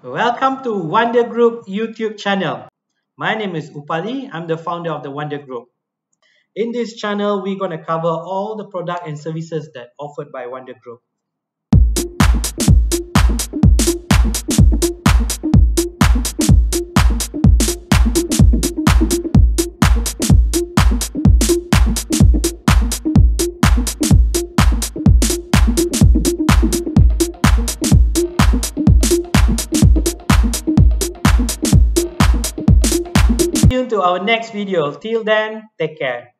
Welcome to Wonder Group YouTube channel. My name is Upali. I'm the founder of the Wonder Group. In this channel, we're going to cover all the product and services that offered by Wonder Group. to our next video. Till then, take care.